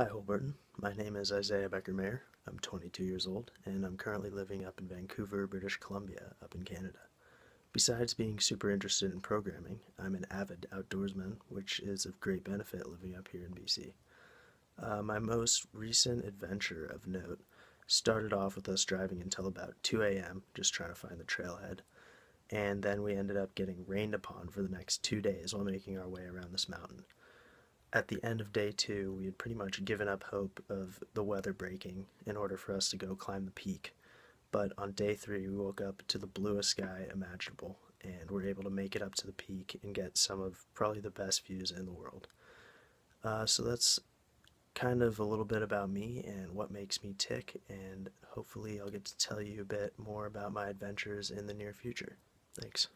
Hi, Holberton. My name is Isaiah Becker Mayer. I'm 22 years old, and I'm currently living up in Vancouver, British Columbia, up in Canada. Besides being super interested in programming, I'm an avid outdoorsman, which is of great benefit living up here in BC. Uh, my most recent adventure of note started off with us driving until about 2 a.m., just trying to find the trailhead, and then we ended up getting rained upon for the next two days while making our way around this mountain at the end of day two, we had pretty much given up hope of the weather breaking in order for us to go climb the peak. But on day three, we woke up to the bluest sky imaginable and were able to make it up to the peak and get some of probably the best views in the world. Uh, so that's kind of a little bit about me and what makes me tick, and hopefully, I'll get to tell you a bit more about my adventures in the near future. Thanks.